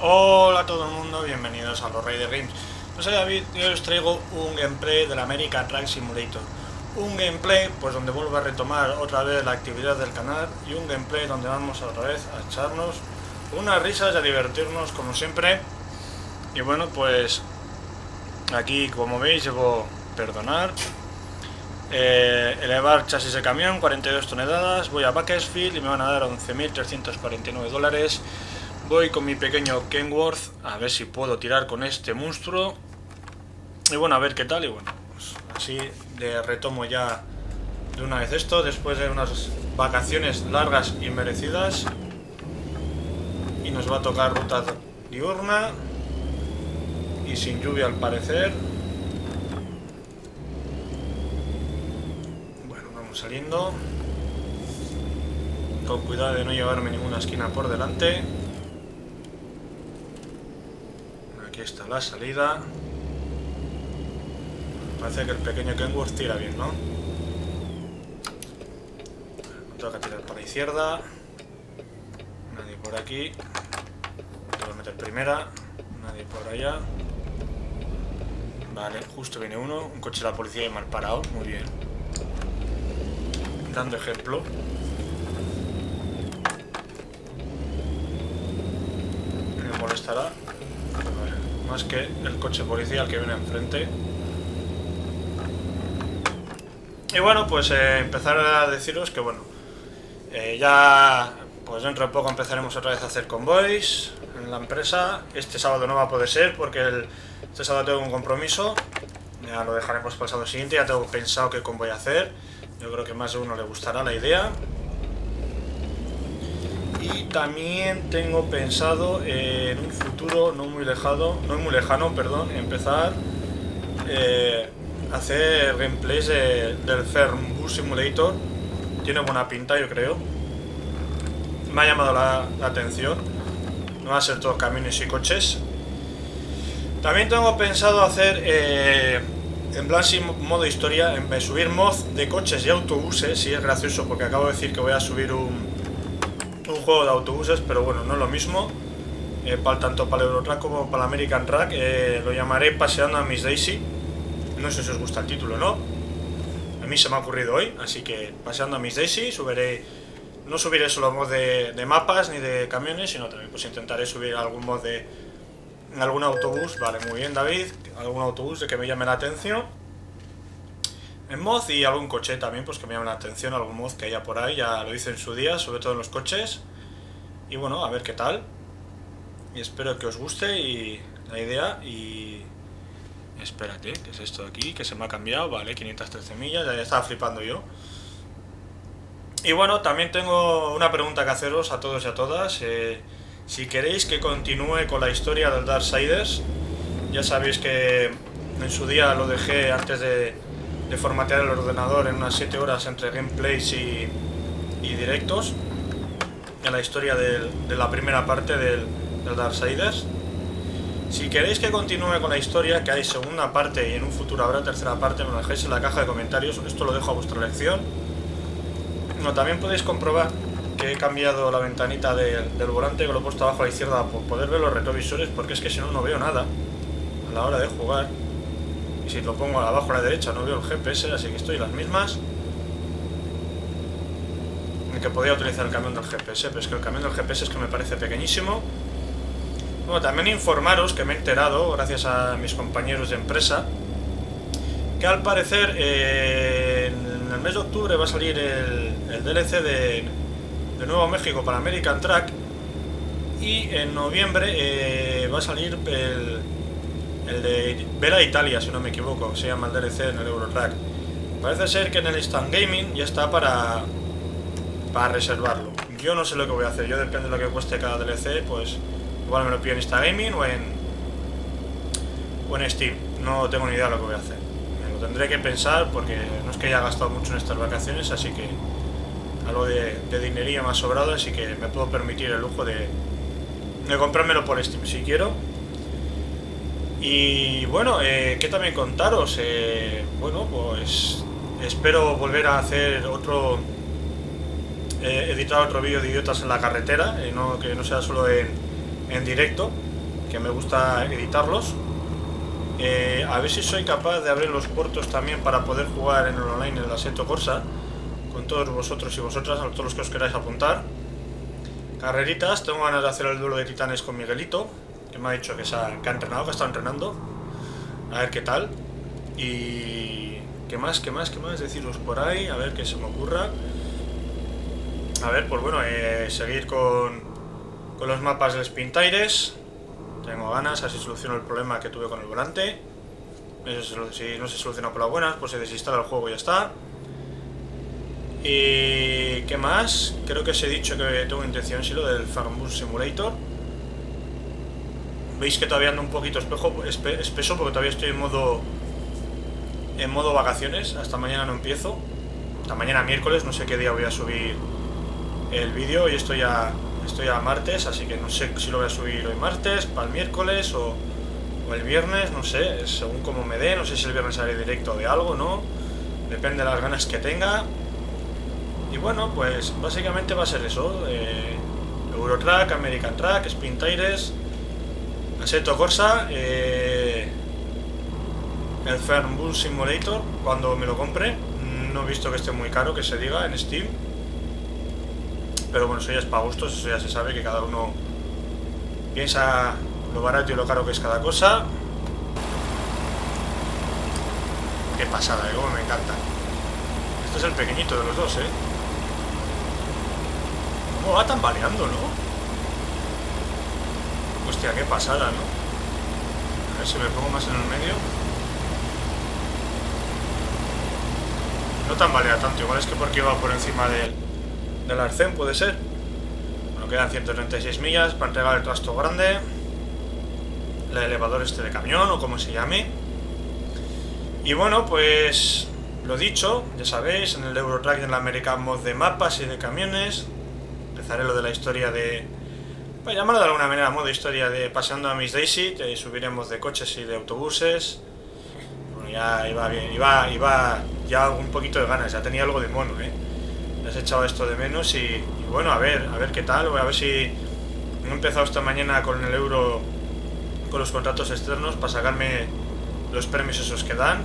Hola a todo el mundo, bienvenidos a los Raider Games. Yo soy David y hoy os traigo un gameplay del American Truck Simulator. Un gameplay pues donde vuelvo a retomar otra vez la actividad del canal y un gameplay donde vamos otra vez a echarnos unas risas y a divertirnos como siempre. Y bueno pues aquí como veis llevo perdonar, eh, elevar chasis de camión 42 toneladas, voy a Bakersfield y me van a dar 11.349 dólares Voy con mi pequeño Kenworth a ver si puedo tirar con este monstruo. Y bueno, a ver qué tal. Y bueno, pues así de retomo ya de una vez esto, después de unas vacaciones largas y merecidas. Y nos va a tocar ruta diurna. Y sin lluvia al parecer. Bueno, vamos saliendo. Con cuidado de no llevarme ninguna esquina por delante. Aquí está la salida. Parece que el pequeño Kenworth tira bien, ¿no? Me toca tirar para la izquierda. Nadie por aquí. Voy a meter primera. Nadie por allá. Vale, justo viene uno. Un coche de la policía y mal parado. Muy bien. Dando ejemplo. Me molestará más que el coche policial que viene enfrente. Y bueno, pues eh, empezar a deciros que bueno, eh, ya pues dentro de poco empezaremos otra vez a hacer convoys en la empresa. Este sábado no va a poder ser porque el, este sábado tengo un compromiso. Ya lo dejaremos para el sábado siguiente, ya tengo pensado qué convoy hacer. Yo creo que más de uno le gustará la idea. Y también tengo pensado en un futuro no muy lejano, no muy lejano, perdón, empezar eh, a hacer gameplays del Fernbus Simulator. Tiene buena pinta, yo creo. Me ha llamado la, atención. No va a ser todo camiones y coches. También tengo pensado hacer eh, en plan sin modo historia, en subir mod de coches y autobuses. Si es gracioso porque acabo de decir que voy a subir un, un juego de autobuses, pero bueno, no es lo mismo. Eh, para, tanto para el Eurotrack como para el American Track eh, lo llamaré Paseando a Miss Daisy. No sé si os gusta el título, ¿no? A mí se me ha ocurrido hoy, así que Paseando a Miss Daisy subiré... No subiré solo mod de, de mapas ni de camiones, sino también pues intentaré subir algún mod de algún autobús. Vale, muy bien David, algún autobús de que me llame la atención en mod y algún coche también, pues que me llame la atención, algún mod que haya por ahí, ya lo hice en su día, sobre todo en los coches. Y bueno, a ver qué tal. Y espero que os guste y la idea y... Espérate, ¿qué es esto de aquí? Que se me ha cambiado, vale, 513 millas, ya estaba flipando yo. Y bueno, también tengo una pregunta que haceros a todos y a todas. Eh, si queréis que continúe con la historia del Darksiders, ya sabéis que en su día lo dejé antes de, de formatear el ordenador en unas 7 horas entre gameplays y, directos en la historia de la primera parte del, del Darksiders. Si queréis que continúe con la historia, que hay segunda parte y en un futuro habrá tercera parte, me lo dejéis en la caja de comentarios, esto lo dejo a vuestra elección. No, también podéis comprobar que he cambiado la ventanita del, del volante, que lo he puesto abajo a la izquierda por poder ver los retrovisores, porque es que si no, no veo nada a la hora de jugar si lo pongo abajo a la derecha no veo el GPS, así que estoy en las mismas. Que podía utilizar el camión del GPS, pero es que el camión del GPS es que me parece pequeñísimo. Bueno, también informaros que me he enterado, gracias a mis compañeros de empresa, que al parecer eh, en el mes de octubre va a salir el, DLC de, de, Nuevo México para American Track y en noviembre eh, va a salir el, el de Vela Italia, si no me equivoco, se llama el DLC en el Eurotrack. Parece ser que en el Instant Gaming ya está para, para reservarlo. Yo no sé lo que voy a hacer, yo depende de lo que cueste cada DLC, pues igual me lo pido en Instant Gaming o en, o en Steam. No tengo ni idea de lo que voy a hacer. Me lo tendré que pensar porque no es que haya gastado mucho en estas vacaciones, así que algo de, de dinería más sobrado, así que me puedo permitir el lujo de, de comprármelo por Steam si quiero y bueno, eh, ¿qué también contaros? Eh, bueno, pues espero volver a hacer otro... Eh, editar otro vídeo de idiotas en la carretera, no, que no sea solo en, en directo. que me gusta editarlos. Eh, a ver si soy capaz de abrir los puertos también para poder jugar en el online en el Assetto Corsa con todos vosotros y vosotras, a todos los que os queráis apuntar. Carreritas, tengo ganas de hacer el duelo de titanes con Miguelito, que me ha dicho que, se ha, que ha entrenado, que estado entrenando. A ver qué tal. Y... ¿Qué más? ¿Qué más? ¿Qué más? Deciros por ahí, a ver qué se me ocurra. A ver, pues bueno, eh, seguir con, con los mapas del Spin Tires. Tengo ganas, así soluciono el problema que tuve con el volante. si no se soluciona por las buenas, pues se desinstala el juego y ya está. Y... ¿qué más? Creo que os he dicho que tengo intención, sí, lo del Farmbus Simulator. Veis que todavía ando un poquito espejo, espeso porque todavía estoy en modo... En modo vacaciones, hasta mañana no empiezo. Hasta mañana miércoles, no sé qué día voy a subir el vídeo y estoy a, estoy a martes, así que no sé si lo voy a subir hoy martes, para el miércoles o, el viernes, no sé, según como me dé, no sé si el viernes haré directo de algo, ¿no? Depende de las ganas que tenga. Y bueno, pues básicamente va a ser eso, eh, Eurotrack, American Track, Spin Tires, Assetto Corsa, eh, el Fernbull Simulator, cuando me lo compre, no he visto que esté muy caro, que se diga, en Steam pero bueno, eso ya es para gustos, eso ya se sabe que cada uno piensa lo barato y lo caro que es cada cosa. Qué pasada, ¿eh? Como me encanta. Este es el pequeñito de los dos, ¿eh? ¿Cómo va tambaleando, no? Hostia, qué pasada, ¿no? A ver si me pongo más en el medio. No tambalea tanto, igual es que porque iba por encima de él del arcén, puede ser. Bueno, quedan 136 millas para entregar el trasto grande. El elevador este de camión, o como se llame. Y bueno, pues... Lo dicho, ya sabéis, en el Eurotrack en el American Mod de mapas y de camiones. Empezaré lo de la historia de... Llamarlo de alguna manera, modo historia de paseando a Miss Daisy. Te subiremos de coches y de autobuses. Bueno, ya iba bien, iba, iba ya un poquito de ganas, ya tenía algo de mono, ¿eh? he echado esto de menos y, bueno, a ver, a ver qué tal, a ver si he empezado esta mañana con el euro, con los contratos externos para sacarme los premios esos que dan.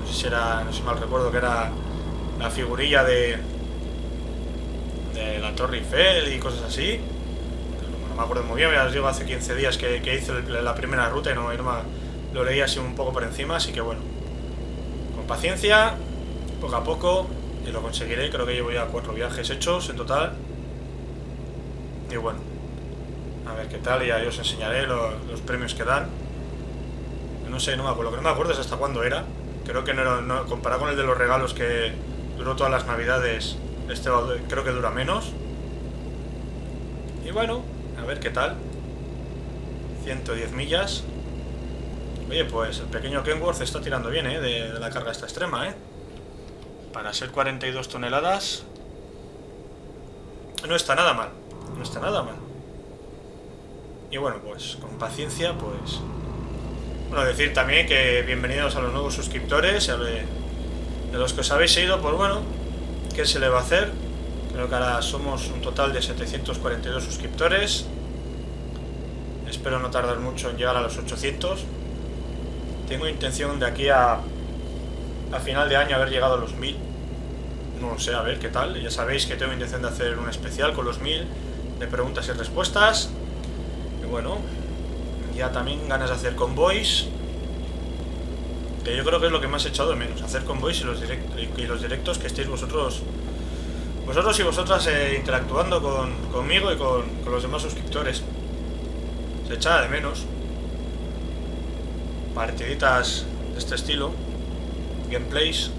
No sé si era, no sé mal recuerdo que era la figurilla de, de la Torre Eiffel y cosas así. No, me acuerdo muy bien, ya os digo, hace 15 días que, hice la primera ruta y no, lo leí así un poco por encima, así que bueno, con paciencia, poco a poco, y lo conseguiré, creo que llevo ya cuatro viajes hechos en total. Y bueno, a ver qué tal, y ya os enseñaré los premios que dan. No sé, no me acuerdo, que no me acuerdo hasta cuándo era. Creo que no era, comparado con el de los regalos que duró todas las navidades, este creo que dura menos. Y bueno, a ver qué tal. 110 millas. Oye, pues el pequeño Kenworth está tirando bien, ¿eh? De, la carga esta extrema, ¿eh? Para ser 42 toneladas... No está nada mal. No está nada mal. Y bueno, pues con paciencia, pues... Bueno, decir también que bienvenidos a los nuevos suscriptores, de los que os habéis seguido, pues bueno, ¿qué se le va a hacer? Creo que ahora somos un total de 742 suscriptores. Espero no tardar mucho en llegar a los 800. Tengo intención de aquí a final de año haber llegado a los 1000. No sé, a ver qué tal. Ya sabéis que tengo intención de hacer un especial con los 1000 de preguntas y respuestas. Y bueno, ya también ganas de hacer convoys. Que yo creo que es lo que más he echado de menos. Hacer convoys y y los directos que estéis vosotros vosotros y vosotras eh, interactuando con, conmigo y con, con, los demás suscriptores. Se echaba de menos. Partiditas de este estilo gameplays.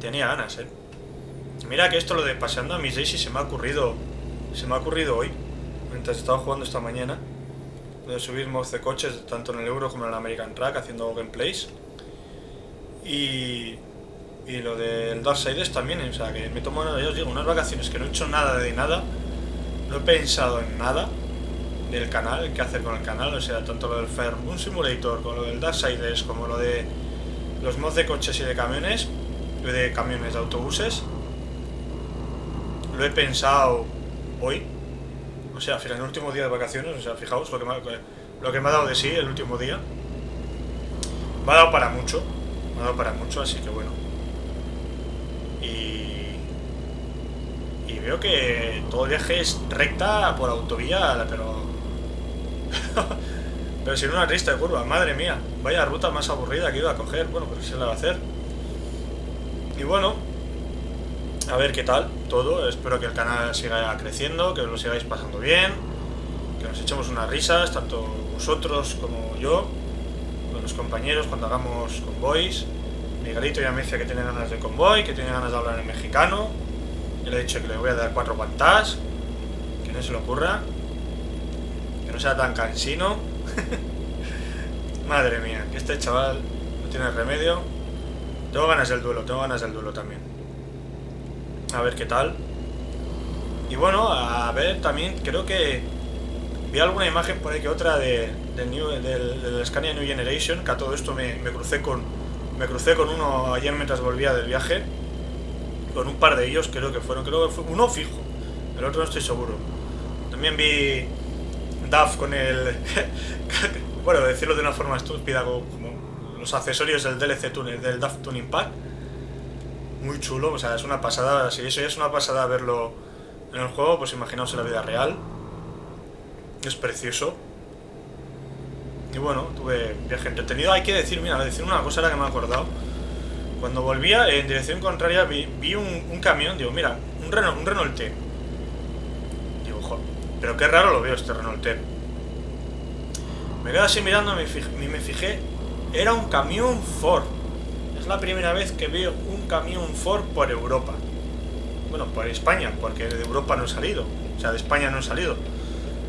Tenía ganas, eh. Mira que esto lo de paseando a mis Daisy se me ha ocurrido. Se me ha ocurrido hoy. Mientras estaba jugando esta mañana. De subir mods de coches tanto en el Euro como en el American Track haciendo gameplays. Y. Y lo del Darksiders también, o sea que me tomo, ya os digo, unas vacaciones que no he hecho nada de nada. No he pensado en nada del canal, qué hacer con el canal, o sea, tanto lo del Moon Simulator, como lo del Darksiders, como lo de los mods de coches y de camiones, de camiones de autobuses. Lo he pensado hoy, O sea, en el último día de vacaciones, o sea, fijaos lo que me, lo que me ha dado de sí el último día. Me ha dado para mucho. Me ha dado para mucho, así que bueno. Y. Y veo que todo viaje es recta por autovía, pero. pero sin una triste curva, madre mía. Vaya ruta más aburrida que iba a coger. Bueno, pero se la va a hacer. Y bueno, a ver qué tal todo. Espero que el canal siga creciendo, que lo sigáis pasando bien, que nos echemos unas risas, tanto vosotros como yo, con los compañeros cuando hagamos convoys. Miguelito ya me dice que tiene ganas de convoy, que tiene ganas de hablar en mexicano. Yo le he dicho que le voy a dar cuatro guantás, que no se le ocurra, que no sea tan cansino. Madre mía, que este chaval no tiene remedio. Tengo ganas del duelo, tengo ganas del duelo también. A ver qué tal. Y bueno, a ver también, creo que vi alguna imagen por ahí que otra de, del, Scania New Generation, que a todo esto me crucé con me crucé con uno ayer mientras volvía del viaje. Con un par de ellos, creo que fueron, creo que fue uno fijo, el otro no estoy seguro. También vi DAF con el. bueno, decirlo de una forma estúpida, como, los accesorios del DLC Tuner, del DAF Tuning Pack. Muy chulo, o sea, es una pasada. Si eso ya es una pasada verlo en el juego, pues imaginaos en la vida real. Es precioso. Y bueno, tuve viaje entretenido. Hay que decir, mira, decir una cosa ahora que me he acordado. Cuando volvía en dirección contraria vi, un, camión, digo, mira, un Renault, un Renault T. Digo, jo, pero qué raro lo veo este Renault T. Me quedé así mirando y me me fijé, era un camión Ford. Es la primera vez que veo un camión Ford por Europa. Bueno, por España, porque de Europa no he salido. O sea, de España no he salido.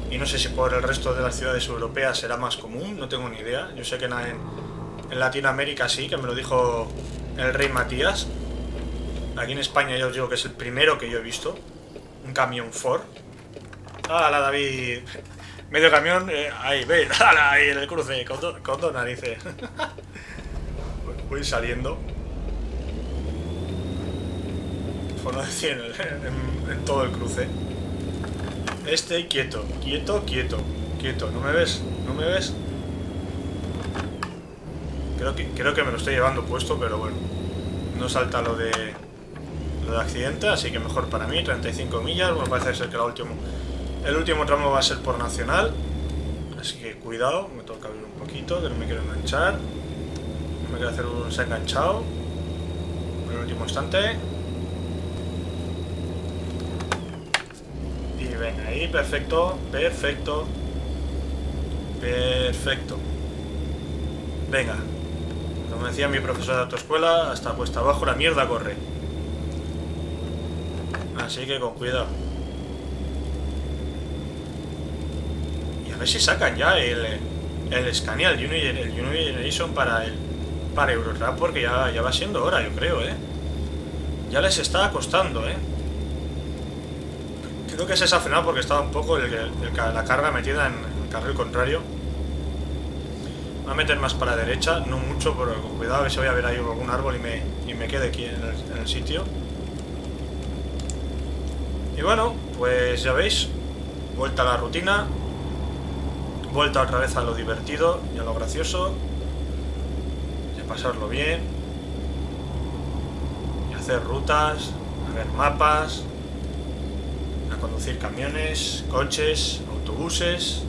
Y no sé si por el resto de las ciudades europeas será más común, no tengo ni idea. Yo sé que en, en Latinoamérica sí, que me lo dijo el rey Matías. Aquí en España ya os digo que es el primero que yo he visto. Un camión Ford. ¡Hala, David! Medio camión, eh, ahí, ve, ¡hala! Ahí en el cruce, con, do- con dos narices. Voy saliendo. Por no decir en todo el cruce. Este quieto, quieto, quieto, quieto. ¿No me ves? ¿No me ves? Creo que, creo que me lo estoy llevando puesto, pero bueno. No salta lo de lo de accidente, así que mejor para mí, 35 millas. Bueno, parece ser que la último, el último tramo va a ser por nacional. Así que cuidado, me toca abrir un poquito, que no me quiero enganchar. No me quiero hacer un se ha enganchado. En el último instante. Ahí, perfecto, perfecto. Perfecto. Venga. Como decía mi profesor de autoescuela, hasta puesta abajo la mierda corre. Así que con cuidado. Y a ver si sacan ya el, el Scania, el Uni, el Uni Generation para el para Eurotrap, porque ya, ya va siendo hora, yo creo, ¿eh? Ya les está costando, ¿eh? Creo que se ha frenado porque estaba un poco la carga metida en el carril contrario. Va a meter más para la derecha, no mucho, pero cuidado a ver si voy a ver ahí algún árbol y me, y me quede aquí en el, en el sitio. Y bueno, pues ya veis, vuelta a la rutina, vuelta otra vez a lo divertido y a lo gracioso, de pasarlo bien, y hacer rutas, a ver mapas, conducir camiones, coches, autobuses.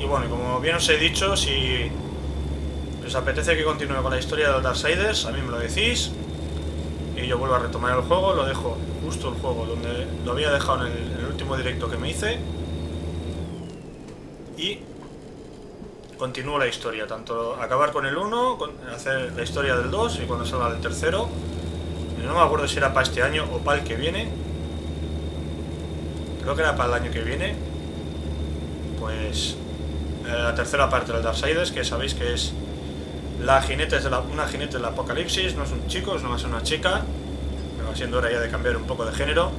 Y bueno, como bien os he dicho, si os apetece que continúe con la historia de los Darksiders, a mí me lo decís. Y yo vuelvo a retomar el juego, lo dejo justo el juego donde lo había dejado en el, último directo que me hice. Y continúo la historia, tanto acabar con el 1, con- hacer la historia del 2 y cuando salga el tercero. No me acuerdo si era para este año o para el que viene. Creo que era para el año que viene. Pues eh, la tercera parte del Darksiders, que sabéis que es la jinetes de la, una jinete del apocalipsis, no es un chico, es nomás una chica. Va siendo hora ya de cambiar un poco de género.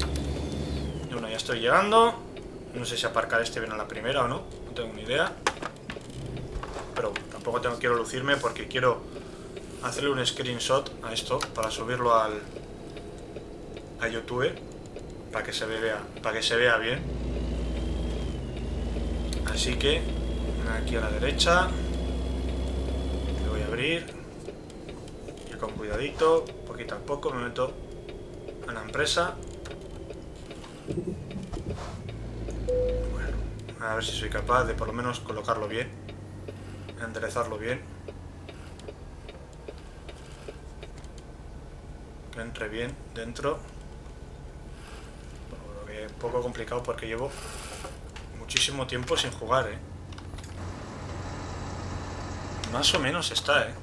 Y bueno, ya estoy llegando. No sé si aparcar este bien a la primera o no, no tengo ni idea. Pero tampoco tengo, quiero lucirme porque quiero hacerle un screenshot a esto para subirlo al a YouTube para que se vea para que se vea bien Así que aquí a la derecha. Le voy a abrir. Y con cuidadito, poquito a poco me meto a la empresa. A ver si soy capaz de por lo menos colocarlo bien. Enderezarlo bien. Que entre bien dentro. Poco complicado porque llevo muchísimo tiempo sin jugar, ¿eh? Más o menos está, ¿eh?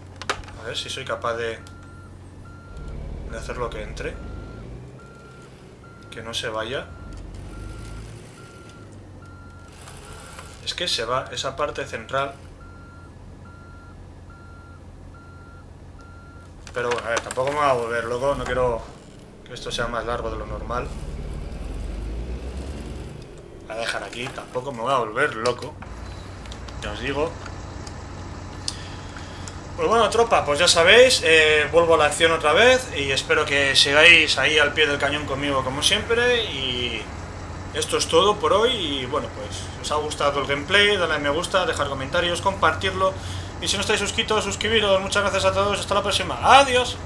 A ver si soy capaz de... De hacer lo que entre. Que no se vaya. Es que se va esa parte central. Pero bueno, a ver, tampoco me va a volver loco. No quiero que esto sea más largo de lo normal a dejar aquí, tampoco me voy a volver loco. Ya os digo. Pues bueno, tropa, pues ya sabéis, eh, vuelvo a la acción otra vez y espero que sigáis ahí al pie del cañón conmigo como siempre y esto es todo por hoy y bueno, pues si os ha gustado el gameplay, dale a me gusta, dejar comentarios, compartirlo y si no estáis suscritos, suscribiros. Muchas gracias a todos, hasta la próxima. Adiós.